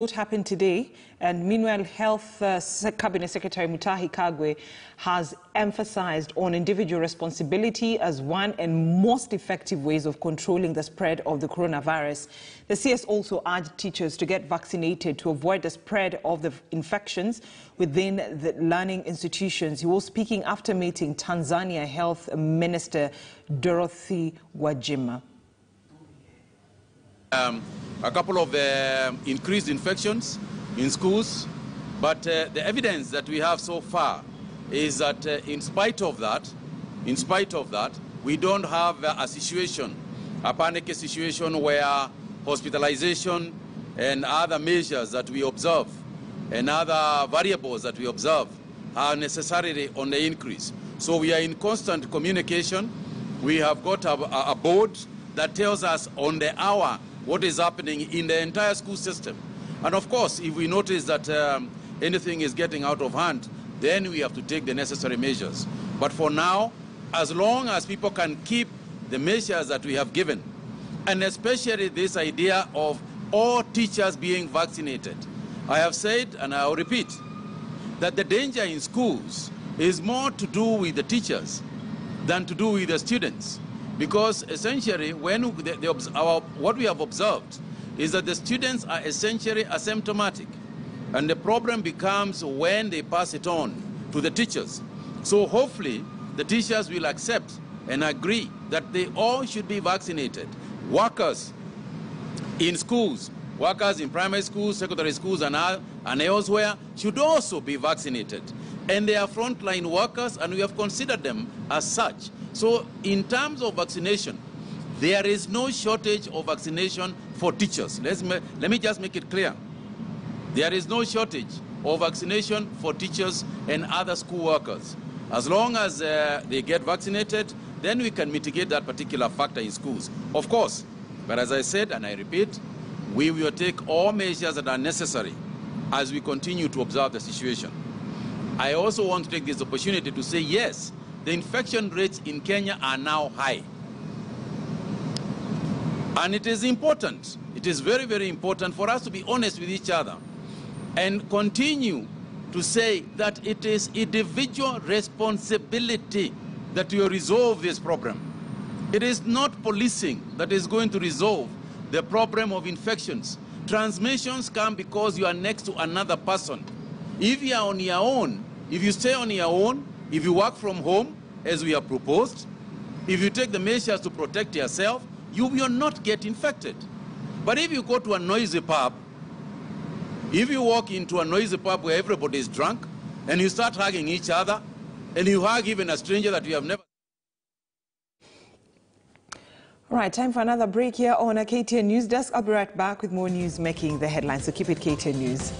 What happened today, and meanwhile, Health uh, Cabinet Secretary Mutahi Kagwe has emphasized on individual responsibility as one and most effective ways of controlling the spread of the coronavirus. The CS also urged teachers to get vaccinated to avoid the spread of the infections within the learning institutions. He was speaking after meeting Tanzania Health Minister Dorothy Gwajima. Um, a couple of uh, increased infections in schools, but uh, the evidence that we have so far is that uh, in spite of that, in spite of that, we don't have a situation, a panic situation where hospitalization and other measures that we observe and other variables that we observe are necessarily on the increase. So we are in constant communication. We have got a, a board that tells us on the hour what is happening in the entire school system. And of course, if we notice that um, anything is getting out of hand, then we have to take the necessary measures. But for now, as long as people can keep the measures that we have given, and especially this idea of all teachers being vaccinated, I have said, and I'll repeat, that the danger in schools is more to do with the teachers than to do with the students. Because essentially, when our, what we have observed is that the students are essentially asymptomatic. And the problem becomes when they pass it on to the teachers. So hopefully, the teachers will accept and agree that they all should be vaccinated. Workers in schools, workers in primary schools, secondary schools, and, and elsewhere should also be vaccinated. And they are frontline workers, and we have considered them as such. So in terms of vaccination, there is no shortage of vaccination for teachers. Let's let me just make it clear. There is no shortage of vaccination for teachers and other school workers. As long as uh, they get vaccinated, then we can mitigate that particular factor in schools. Of course, but as I said, and I repeat, we will take all measures that are necessary as we continue to observe the situation. I also want to take this opportunity to say, yes, the infection rates in Kenya are now high. And it is important, it is very, very important for us to be honest with each other and continue to say that it is individual responsibility that you resolve this problem. It is not policing that is going to resolve the problem of infections. Transmissions come because you are next to another person. If you are on your own, if you stay on your own, if you work from home, as we have proposed, if you take the measures to protect yourself, you will not get infected. But if you go to a noisy pub, if you walk into a noisy pub where everybody is drunk, and you start hugging each other, and you hug even a stranger that you have never right, time for another break here on a KTN News Desk. I'll be right back with more news making the headlines, so keep it KTN News.